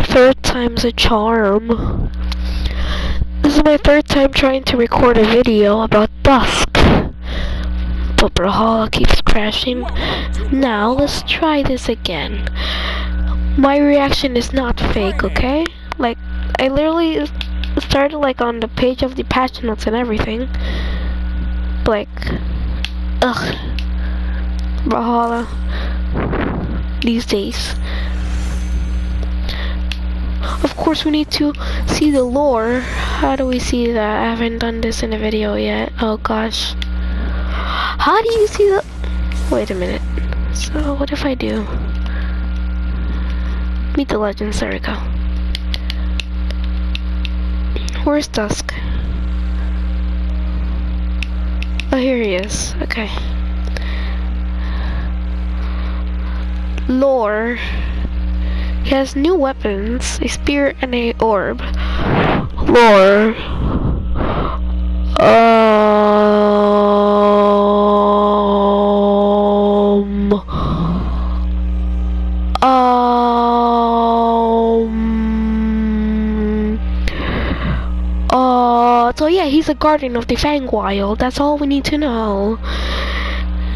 Third time's a charm. This is my third time trying to record a video about Dusk. But Brawlhalla keeps crashing. Now, let's try this again. My reaction is not fake, okay? Like, I literally started like on the page of the patch notes and everything. Like, ugh. Brawlhalla. These days. Of course, we need to see the lore. How do we see that? I haven't done this in a video yet. Oh gosh. How do you see the... Wait a minute. So, what if I do? Meet the legends. There we go. Where's Dusk? Oh, here he is. Okay. Lore. He has new weapons, a spear and a orb. Lore. Um. Um. Uh. So yeah, he's a guardian of the Fangwild. That's all we need to know.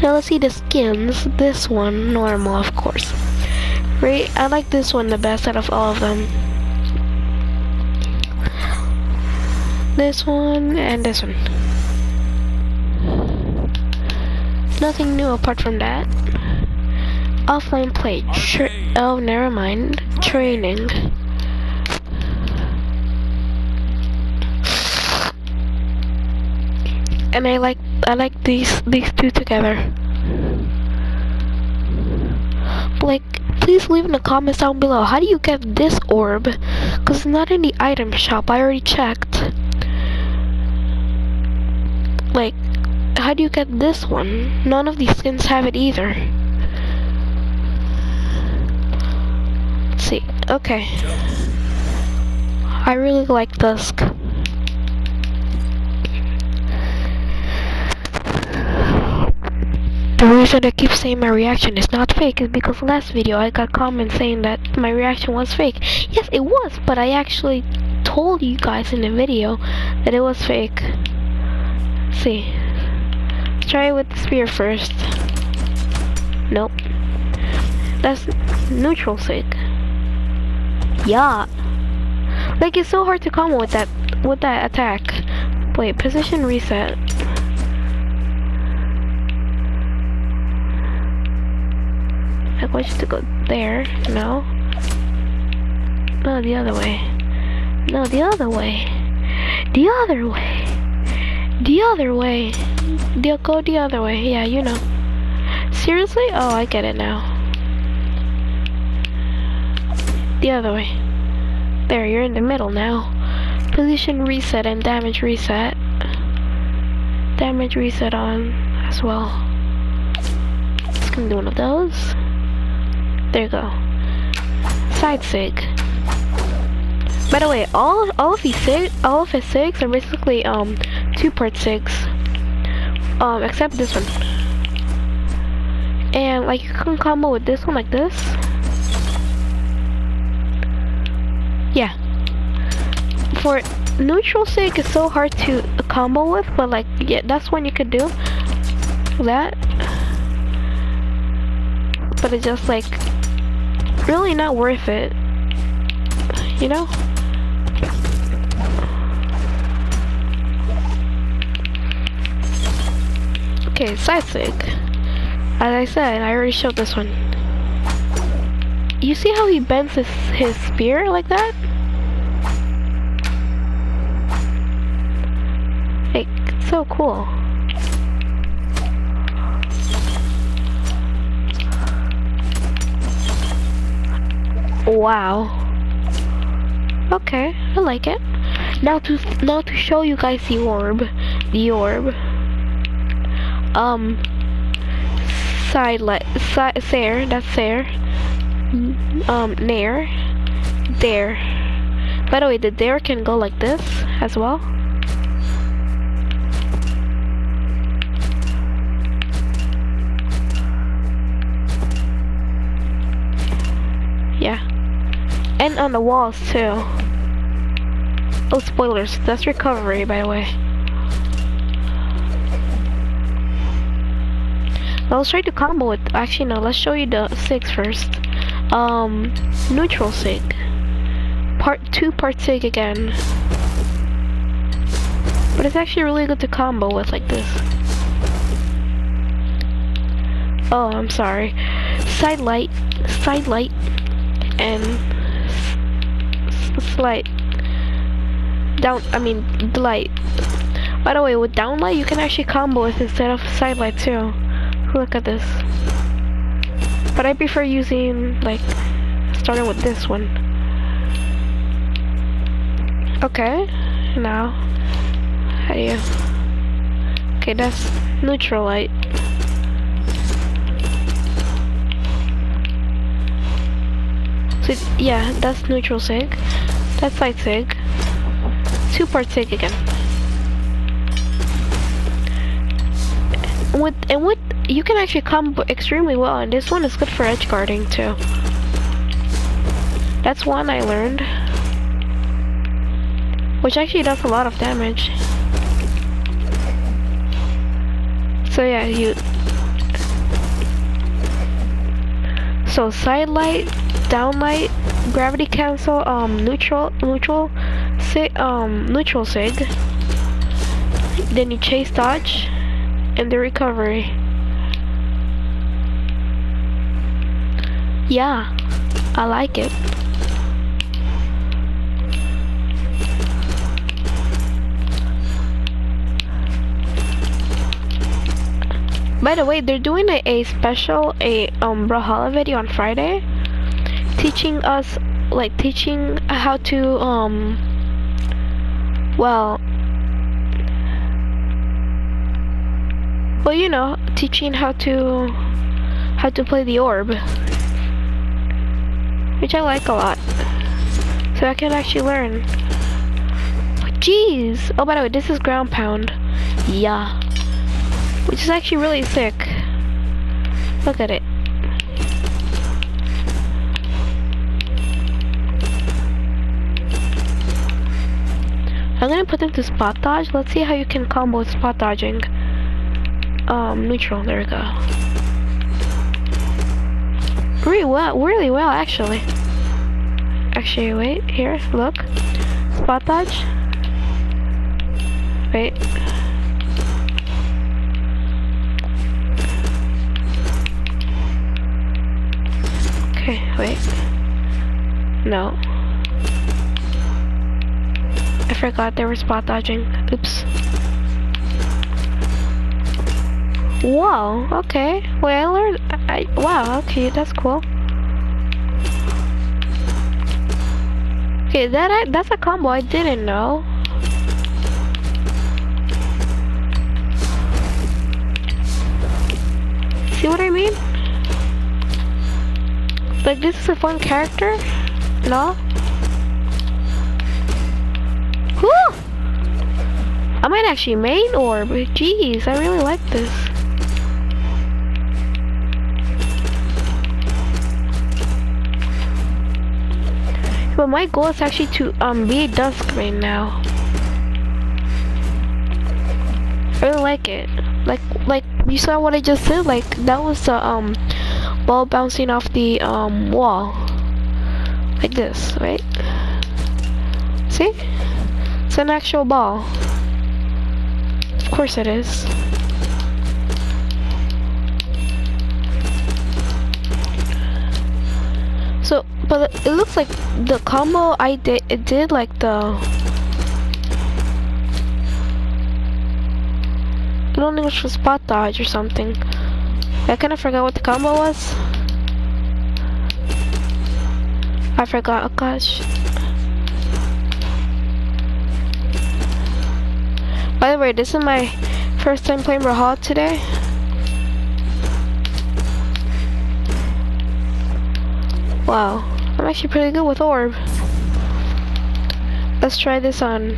Now let's see the skins. This one, normal, of course. Right, I like this one the best out of all of them. This one and this one. Nothing new apart from that. Offline play. Tra oh, never mind. Training. And I like I like these these two together. Like, please leave in the comments down below. How do you get this orb? Cause it's not in the item shop. I already checked. Like, how do you get this one? None of these skins have it either. Let's see. Okay. I really like Dusk. The reason I keep saying my reaction is not fake is because last video I got comments saying that my reaction was fake. Yes, it was, but I actually told you guys in the video that it was fake. Let's see. Let's try it with the spear first. Nope. That's neutral sig. Yeah. Like it's so hard to combo with that with that attack. Wait, position reset. I want you to go there. No. No, the other way. No, the other way. The other way. The other way. The, go the other way. Yeah, you know. Seriously? Oh, I get it now. The other way. There, you're in the middle now. Position reset and damage reset. Damage reset on as well. Just gonna do one of those. There you go. Side sig. By the way, all all of these sig, all of his sigs are basically um two part sigs. Um, except this one. And like you can combo with this one like this. Yeah. For neutral sig is so hard to combo with, but like yeah, that's one you could do. That. But it's just like really not worth it. You know? Okay, side sig. As I said, I already showed this one. You see how he bends his, his spear like that? Like, so cool. Wow. Okay, I like it. Now to now to show you guys the orb, the orb. Um, side light, side there. That's there. Um, there, there. By the way, the there can go like this as well. On the walls too. Oh, spoilers. That's recovery, by the way. Now let's try to combo it. Actually, no. Let's show you the sigs first. Um, neutral SIG. Part 2, part SIG again. But it's actually really good to combo with like this. Oh, I'm sorry. Side light, side light, and slight. Down, I mean, light. By the way, with downlight, you can actually combo with instead of side light too. Look at this. But I prefer using, like, starting with this one. Okay, now, how do you... Okay, that's neutral light. So, yeah, that's neutral sig. That's light sig. Two part sig again. With and with you can actually combo extremely well, and this one is good for edge guarding too. That's one I learned, which actually does a lot of damage. So yeah, you. So side light, down light, gravity cancel, um, neutral, neutral, sig, um, neutral sig. Then you chase dodge, and the recovery. Yeah, I like it. By the way, they're doing a, a special a um Brawlhalla video on Friday teaching us like teaching how to um well well you know teaching how to how to play the orb which I like a lot. So I can actually learn. Jeez! Oh by the way this is ground pound. Yeah. Which is actually really sick. Look at it I'm gonna put them to spot dodge. Let's see how you can combo with spot dodging. Um, neutral, there we go. Really well, really well actually. Actually, wait, here, look. Spot dodge. Wait. Okay, wait. No. I forgot they were spot dodging. Oops. Wow, okay. Well, I learned, I, wow, okay, that's cool. Okay, that I, that's a combo I didn't know. See what I mean? Like, this is a fun character? No? I might actually main orb. Jeez, I really like this. But my goal is actually to um be a dusk main now. I really like it. Like like you saw what I just did? Like that was the um ball bouncing off the um wall. Like this, right? See? It's an actual ball. Of course it is. So, but it looks like the combo I did, it did like the... I don't think it was spot dodge or something. I kind of forgot what the combo was. I forgot, oh gosh. By the way, this is my first time playing Rahal today. Wow, I'm actually pretty good with Orb. Let's try this on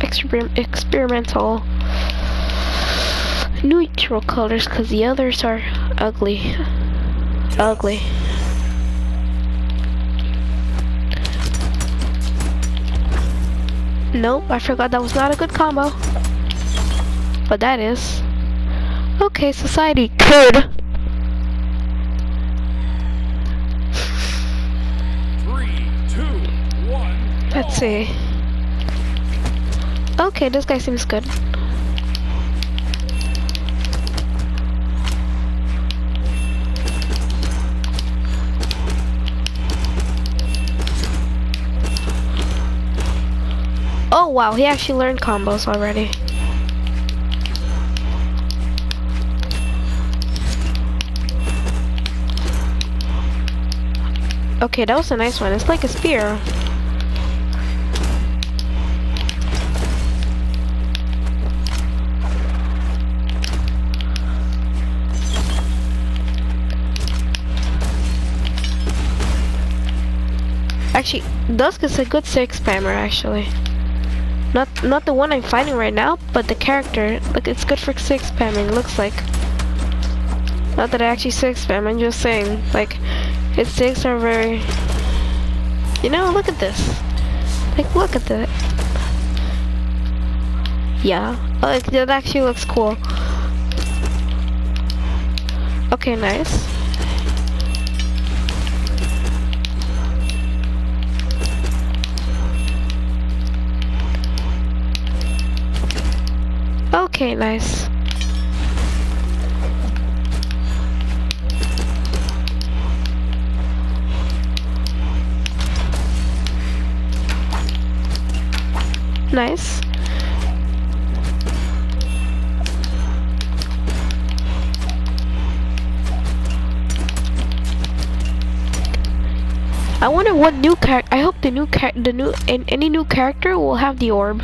exper experimental neutral colors because the others are ugly. Ugly. Nope, I forgot that was not a good combo. But that is. Okay, society could. Three, two, one. Let's see. Okay, this guy seems good. Oh wow, he actually learned combos already. Okay, that was a nice one. It's like a spear. Actually, Dusk is a good sig spammer actually. Not the one I'm fighting right now, but the character. Look, it's good for sig spamming. Looks like. Not that I actually sig spam. I'm just saying, like, its sigs are very. You know, look at this. Like, look at that. Yeah, like that actually looks cool. Okay, nice. Okay, nice. Nice. I wonder what new character. I hope the new char- the new and any new character will have the orb.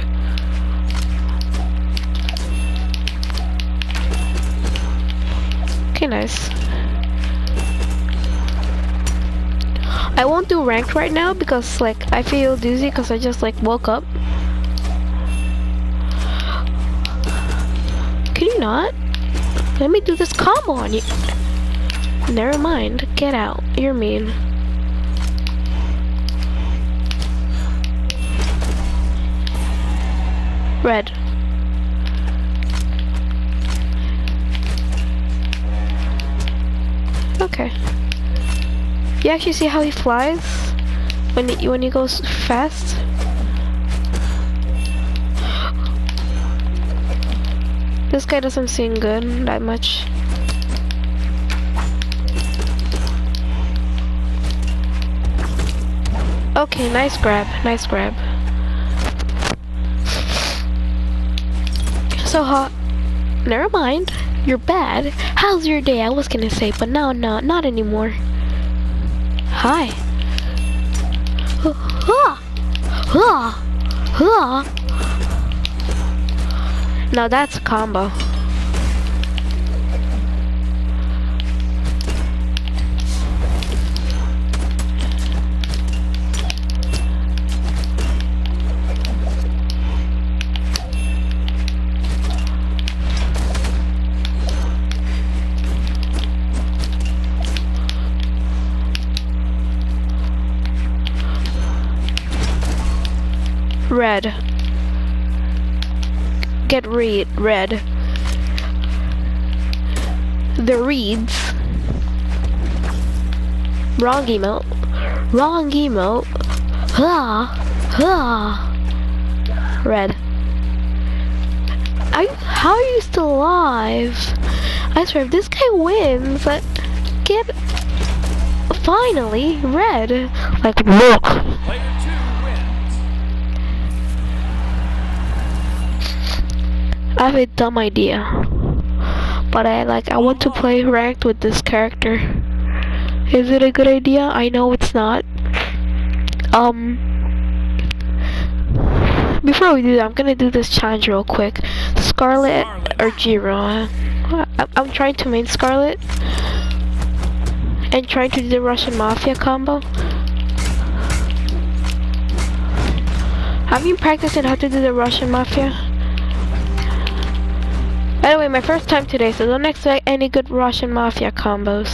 Nice. I won't do ranked right now because like I feel dizzy because I just like woke up. Can you not? Let me do this combo on you. Never mind. Get out. You're mean. Red. Okay. You actually see how he flies when he when he goes fast. This guy doesn't seem good that much. Okay, nice grab, nice grab. So hot. Never mind. You're bad. How's your day? I was gonna say, but now, no, not anymore. Hi. Now that's a combo. Red. Get read red. The reeds. Wrong emote. Wrong emote. Ah. Ah. Red. You, how are you still alive? I swear, if this guy wins, get finally read. Like look. I have a dumb idea. But I like I want to play ranked with this character. Is it a good idea? I know it's not. Um before we do that, I'm gonna do this challenge real quick. Scarlet or Jiro. I- I'm trying to main Scarlet and trying to do the Russian Mafia combo. I've been practicing how to do the Russian Mafia. By the way, my first time today, so don't expect any good Russian Mafia combos.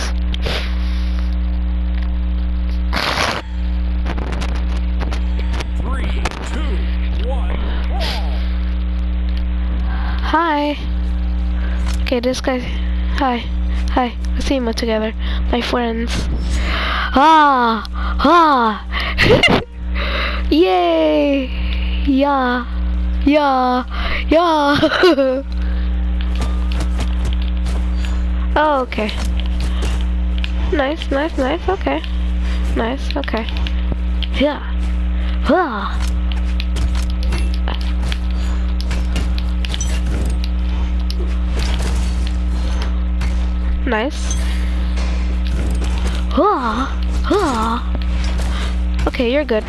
Three, two, one, Hi. Okay, this guy. Hi. Hi. Let's see him together. My friends. Ah! Ah! Yay! Yeah! Yeah! Yeah! oh, okay. Nice, nice, nice, okay. Nice, okay. Yeah. Ah! Nice. Ah, ah. Okay, you're good.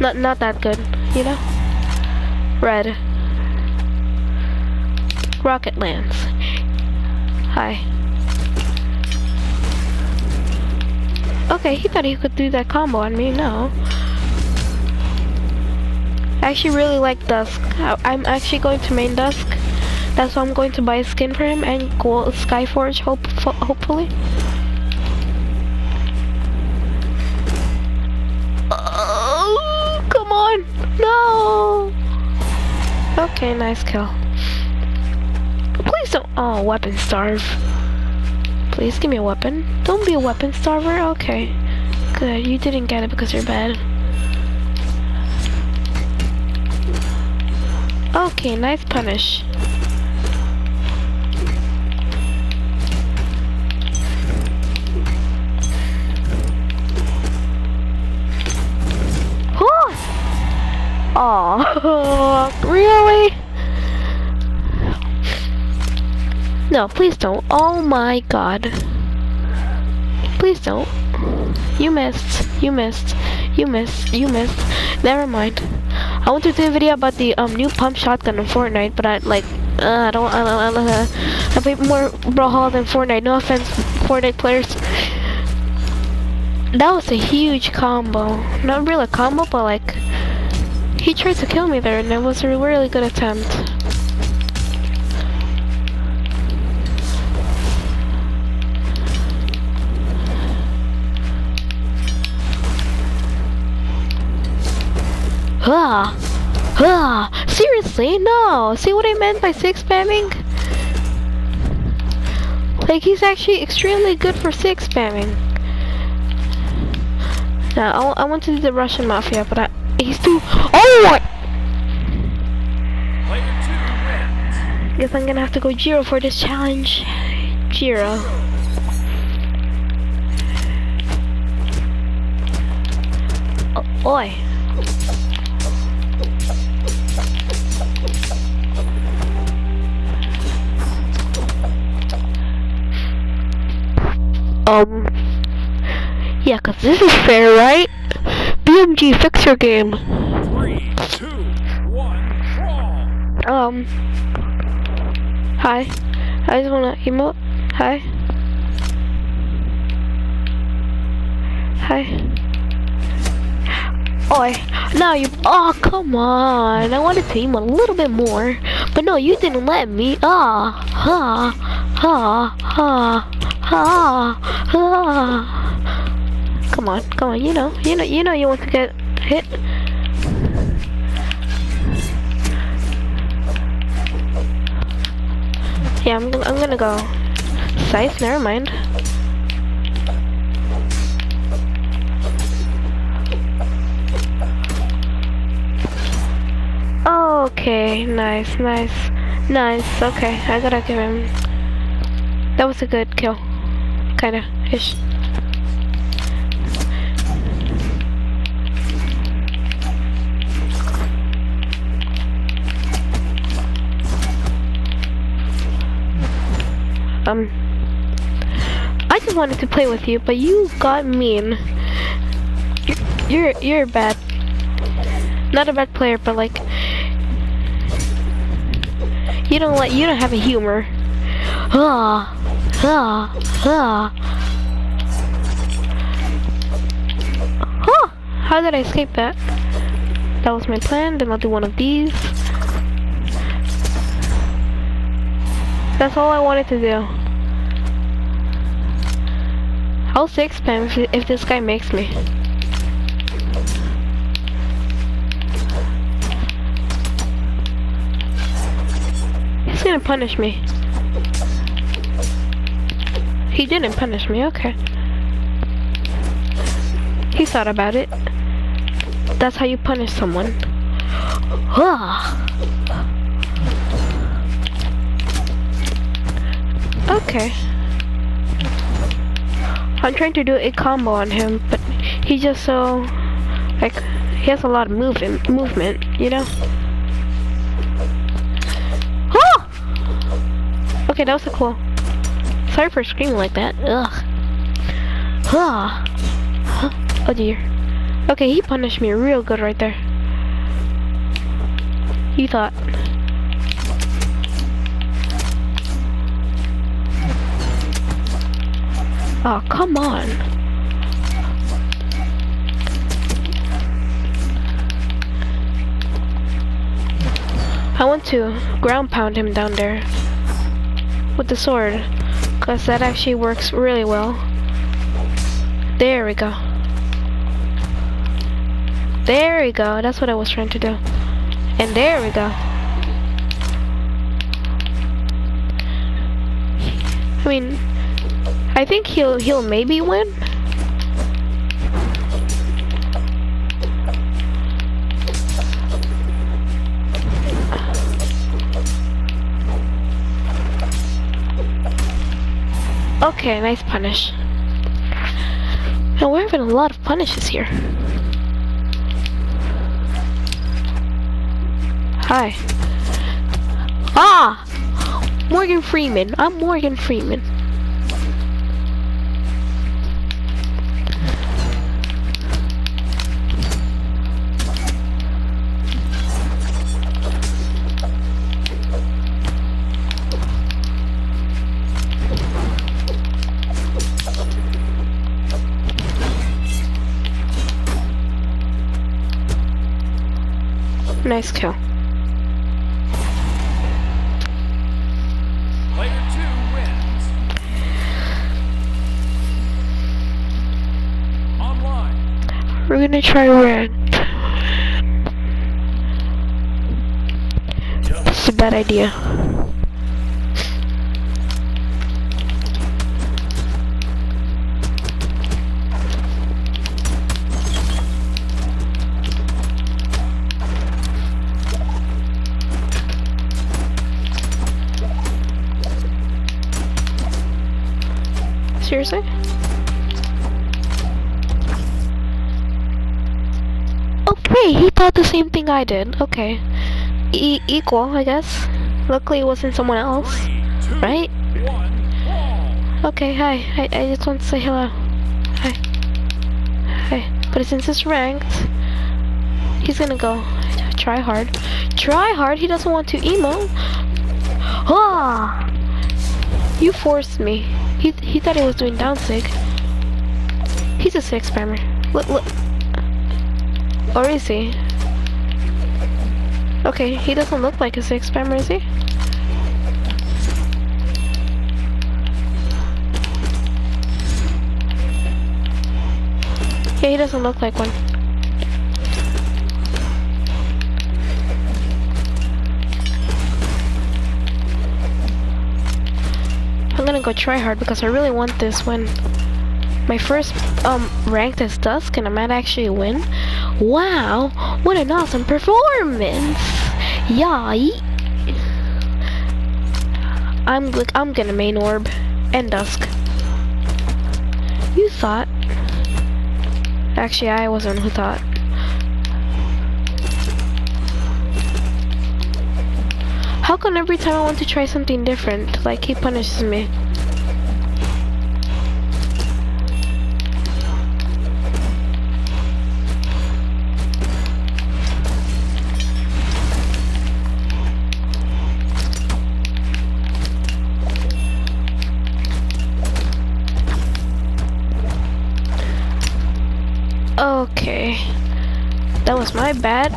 Not not that good, you know. Red. Rocket Lance. Hi. Okay, he thought he could do that combo on me. No. I actually really like Dusk. I'm actually going to main Dusk. That's why I'm going to buy a skin for him and go Skyforge, hope, hopefully. Oh, come on. No. Okay, nice kill. Oh, weapon starve. Please give me a weapon. Don't be a weapon starver. Okay. Good. You didn't get it because you're bad. Okay, nice punish. No, please don't. Oh my god. Please don't. You missed. You missed. You missed. You missed. Never mind. I want to do a video about the um new pump shotgun in Fortnite, but I like uh, I don't I, I, I, I play more Brawlhalla than Fortnite. No offense, Fortnite players. That was a huge combo. Not really a combo, but like he tried to kill me there and it was a really good attempt. Ah! Ah! Seriously? No! See what I meant by sig spamming? Like, he's actually extremely good for sig spamming. Now, I, I want to do the Russian Mafia, but I, he's too- OH! Guess I'm gonna have to go Jiro for this challenge. Jiro. Oh. Um, yeah, cause this is fair, right? BMG, fix your game. Three, two, one. Um, hi. I just wanna emote. Hi. Hi. Oi. No, you. Oh, come on. I wanted to emote a little bit more. But no, you didn't let me. Ah. Ha. Ha. Ha. Ha. Ha. Come on. Come on. You know. You know. You know you want to get hit. Yeah, I'm gonna, I'm gonna go. Scythe, never mind. Okay, nice, nice, nice. Okay, I gotta give him. That was a good kill, kinda ish. Um, I just wanted to play with you, but you got mean. You're you're, bad. Not a bad player, but like you don't let you don't have a humor. Ah, ah, ah. Huh? How did I escape that? That was my plan. Then I'll do one of these. That's all I wanted to do. I'll sig spam if, if this guy makes me. He's gonna punish me. Didn't punish me, okay. He thought about it. That's how you punish someone. okay. I'm trying to do a combo on him, but he's just so like he has a lot of movement movement, you know? Okay, that was a cool. Sorry for screaming like that. Ugh. Ah. Oh dear. Okay, he punished me real good right there. You thought. Oh, come on. I want to ground pound him down there with the sword because that actually works really well. There we go. There we go. That's what I was trying to do. And there we go. I mean, I think he'll he'll maybe win. Okay, nice punish. And we're having a lot of punishes here. Hi. Ah! Morgan Freeman. I'm Morgan Freeman. Nice kill. Player two wins. Online. We're gonna try ranked. It's a bad idea. Seriously? Okay, he thought the same thing I did. Okay. E equal, I guess. Luckily it wasn't someone else. Three, two, Right? one. Okay, hi. I, I just want to say hello. Hi. Hi. But since it's ranked, he's gonna go try hard. Try hard? He doesn't want to emo. Ah! You forced me. He, he thought he was doing down sig. He's a sig spammer. Look, look. Or is he? Okay, he doesn't look like a sig spammer, is he? Yeah, he doesn't look like one. Gonna go try hard because I really want this win. My first um ranked as Dusk and I might actually win. Wow, what an awesome performance! Yeah. I'm like I'm gonna main orb and Dusk. You thought. Actually, I wasn't who thought. Come every time I want to try something different, like he punishes me? Okay. That was my bad.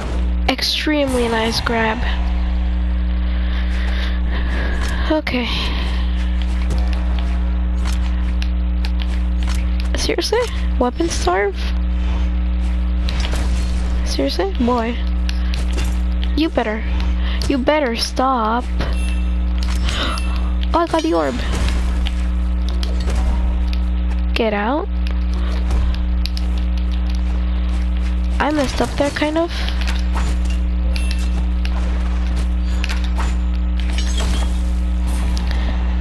Extremely nice grab. Okay. Seriously? Weapon starve? Seriously? Boy. You better. You better stop. Oh, I got the orb. Get out. I messed up there, kind of.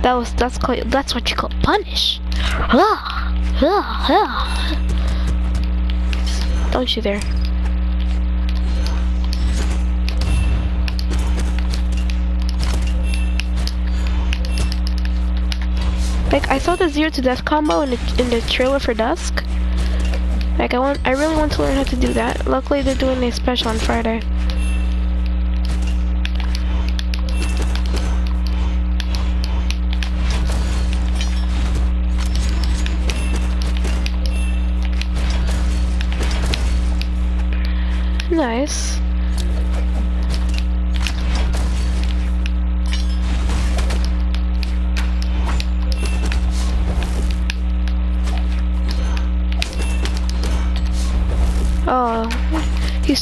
That was that's called that's what you call punish. Don't you dare. Like I saw the zero to death combo in the in the trailer for Dusk. Like I want I really want to learn how to do that. Luckily they're doing a special on Friday.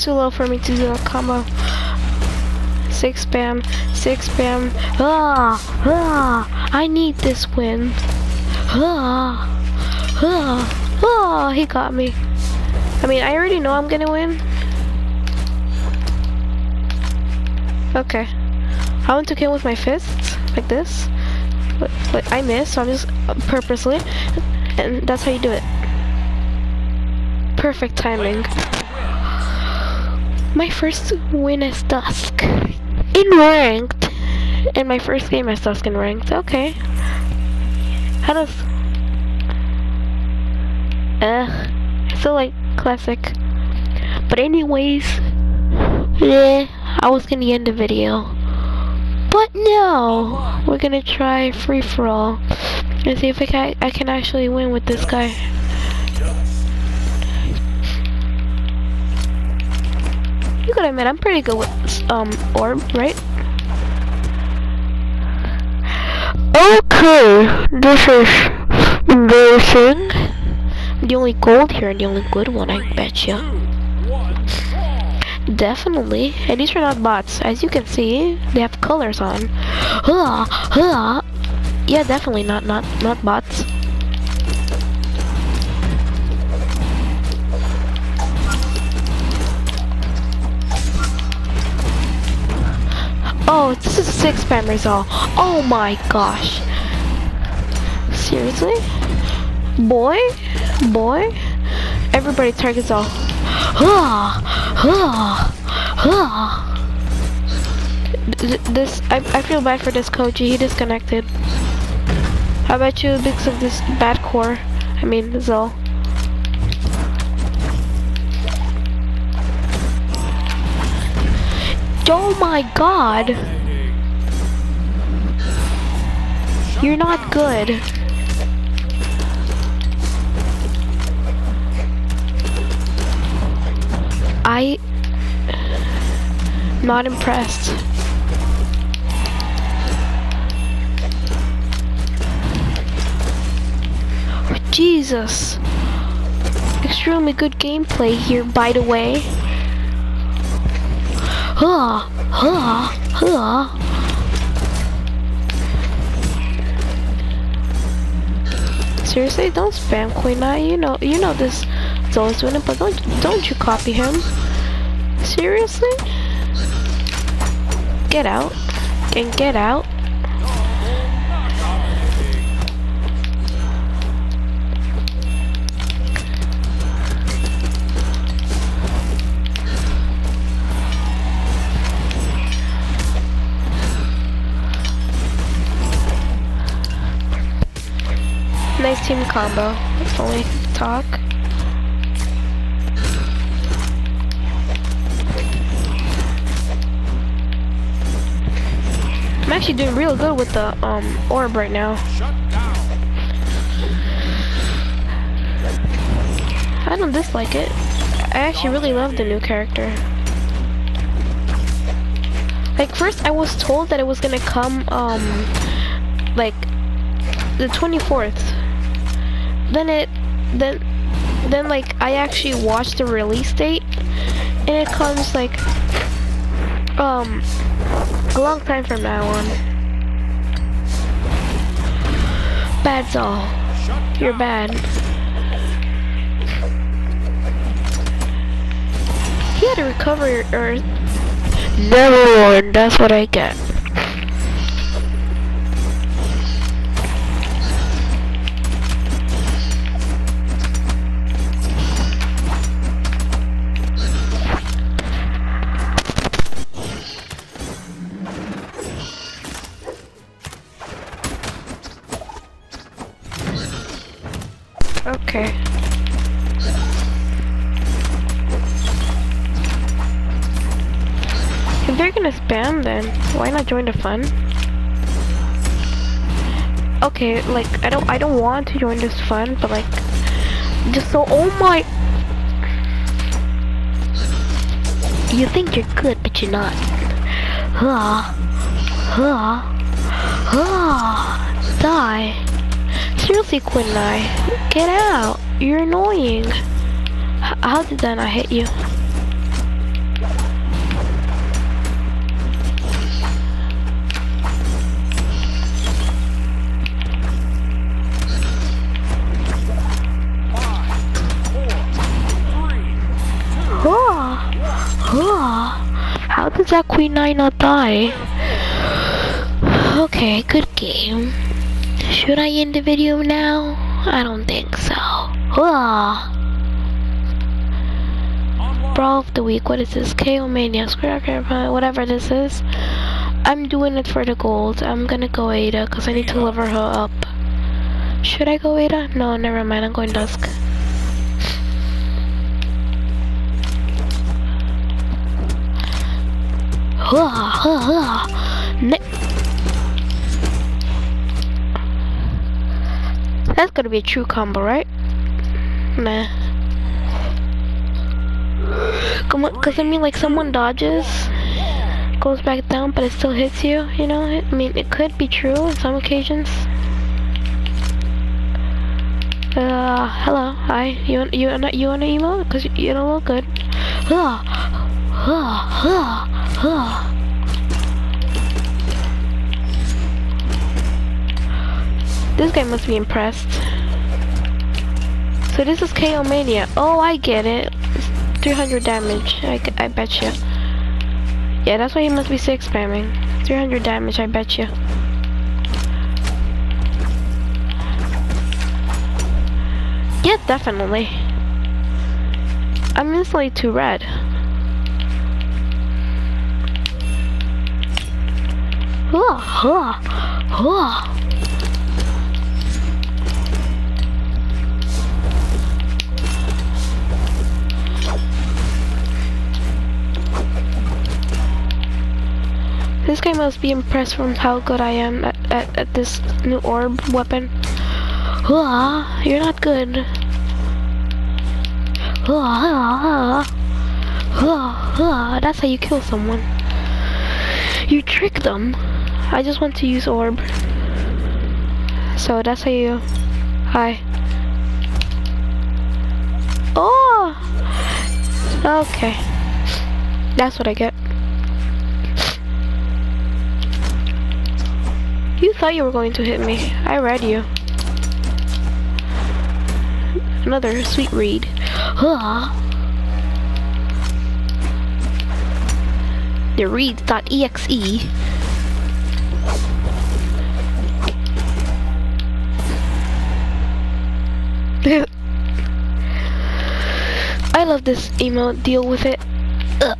Too low for me to do a combo. Sig spam, sig spam. Ah, ah, I need this win. Ah, ah, ah, he got me. I mean, I already know I'm gonna win. Okay. I want to kill with my fists, like this. But, but I missed, so I'm just uh, purposely. And that's how you do it. Perfect timing. My first win as Dusk. In ranked. In my first game as Dusk in ranked. Okay. How does... Uh, still like classic. But anyways, yeah, I was gonna end the video. But no, we're gonna try free for all and see if I can, I can actually win with this guy. You gotta admit, I'm pretty good with um orb, right? Okay, this is embarrassing. The only gold here the only good one, I bet you. Definitely. And these are not bots. As you can see, they have colors on. Huh, huh. Yeah, definitely not not not bots. Oh, this is sig spammers all. Oh my gosh. Seriously? Boy? Boy? Everybody targets all. Huh, huh, huh. This, I, I feel bad for this coach. He disconnected. How about you because of this bad core? I mean, Zol. Oh my god! You're not good. I... Not impressed. Jesus. Extremely good gameplay here, by the way. Huh, huh, huh. Seriously, don't spam Queen. You know, you know this is always doing it, but don't, don't you copy him. Seriously? Get out. And get out. Nice team combo. Only talk. I'm actually doing real good with the um orb right now. I don't dislike it. I actually really love the new character. Like first I was told that it was gonna come um like the 24th. Then it then then like I actually watched the release date and it comes like um a long time from now on. bad, Zal. Shut You're bad. He had to recover Earth. Never learned. That's what I get. Join the fun? Okay, like I don't, I don't want to join this fun, but like, just so. Oh my! You think you're good, but you're not. Huh? Huh? Huh? Die. Seriously, Queen Nai, get out. You're annoying. H how did that not hit you? How did that Queen Nai not die? Okay, good game. Should I end the video now? I don't think so. Online. Brawl of the week. What is this? KO Mania, Scrapper, whatever this is. I'm doing it for the gold. I'm gonna go Ada because I need to level her up. Should I go Ada? No, never mind. I'm going Dusk. That's gonna be a true combo, right? Nah. Come on, cause I mean, like someone dodges, goes back down, but it still hits you. You know, I mean, it could be true on some occasions. Uh, hello, hi. You you you want an emote? Cause you don't look good. Huh, huh, huh. This guy must be impressed. So this is KO Mania. Oh, I get it. 300 damage. I, I bet you. Yeah, that's why he must be six spamming. 300 damage, I bet you. Yeah, definitely. I'm instantly too red. Huh, huh, huh. This guy must be impressed from how good I am at, at, at this new orb weapon. Huh, you're not good. Huh, huh, huh, that's how you kill someone. You trick them. I just want to use orb. So that's how you... Hi. Oh! Okay. That's what I get. You thought you were going to hit me. I read you. Another sweet read. Huh. The reads.exe. this emote. Deal with it. Ugh.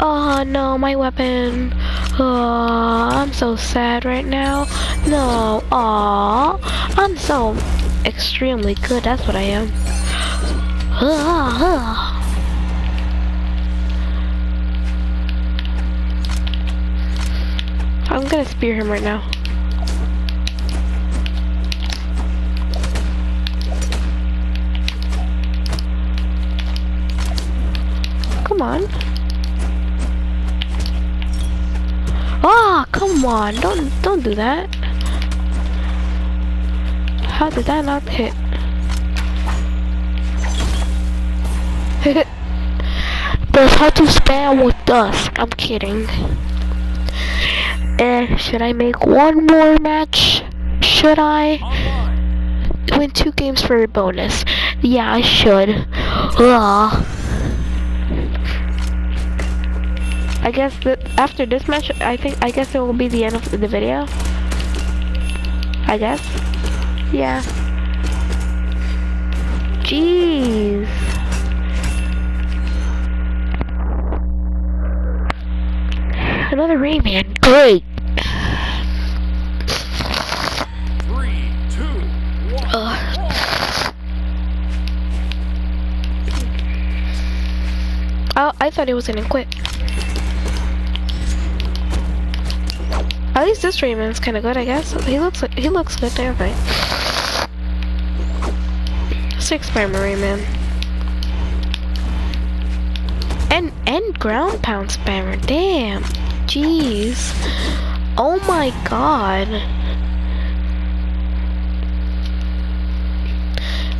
Oh no, my weapon. Oh, I'm so sad right now. No, aw, I'm so extremely good. That's what I am. I'm gonna spear him right now. Come on. Don't don't do that. How did that not hit? That's how to spam with Dusk. I'm kidding. Eh, should I make one more match? Should I? Win two games for a bonus. Yeah, I should. Ugh. I guess that after this match, I think I guess it will be the end of the video. I guess. Yeah. Jeez. Another Rayman. Great. Three, two, one. Oh, I thought he was gonna quit. At least this Rayman's kind of good, I guess. He looks he looks good. Never mind. Six Spammer Rayman. And and ground pound spammer. Damn. Jeez. Oh my god.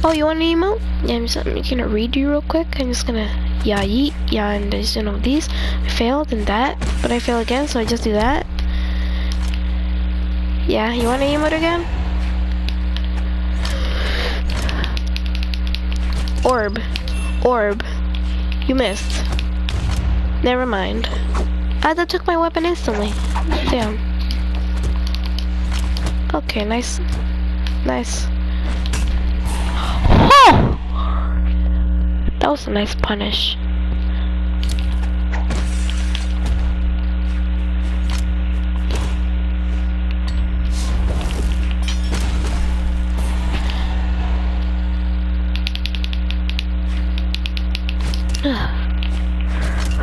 Oh, you want an emote? Yeah, I'm just gonna read you real quick. I'm just gonna yeah yeet yeah and there's you know these. I failed and that, but I fail again, so I just do that. Yeah, you want an emote again? Orb. Orb. You missed. Never mind. Ah, that took my weapon instantly. Damn. Okay, nice. Nice. Oh! That was a nice punish.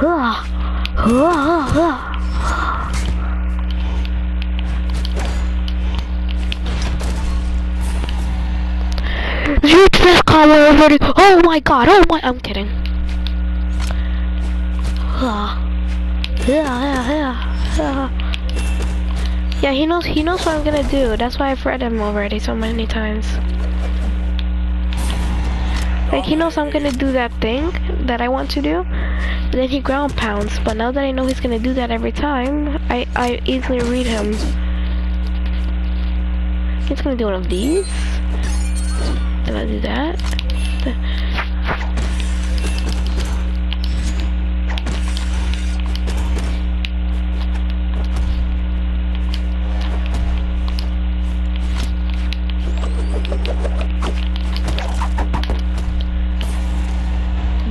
You just call already. Oh my god. Oh my. I'm kidding. Yeah, he knows. He knows what I'm gonna do. That's why I've read him already so many times. Like he knows I'm gonna do that thing that I want to do. Then he ground pounds. But now that I know he's gonna do that every time, I I easily read him. He's gonna do one of these. Then I do that.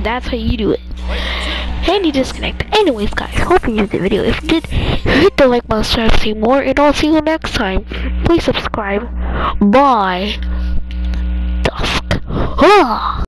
That's how you do it. And you disconnect. Anyways, guys, hope you enjoyed the video. If you did, hit the like button, subscribe to see more, and I'll see you next time. Please subscribe. Bye. Dusk. Ah.